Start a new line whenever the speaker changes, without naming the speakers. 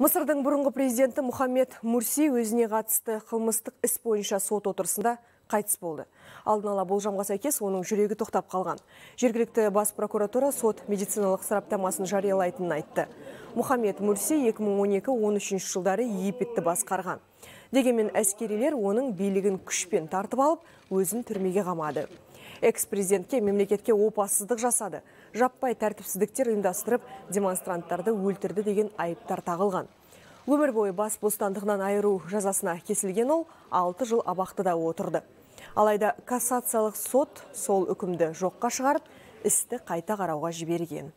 Мысырдың бұрынғы президенті Мұхаммед Мурси өзіне қатысты қылмыстық іс бойынша сот отырысында қайтыс болды. Алдын ала болжамға сәйкес оның жүрегі тоқтап қалған. Жергілікті бас прокуратура сот медициналық сараптамасын жариялайтынын айтты. Мұхаммед Мурси 2012-13 жылдары Египетті басқарған. Дегенмен әскерилер оның билігін күшпен тартып алып, өзін түрмеге қамады. Экс-президентке мемлекетке опасыздық жасады. Жаппай тәртіпсіздіктер ұйымдастырып, демонстранттарды өлтірді деген айыптар тағылған. Өмір бойы бас бостандығынан айыру жазасына кесілген ол 6 жыл абақтыда отырды. Алайда кассациялық сот сол үкімді жоққа шығарып, істі қайта қарауға жіберген.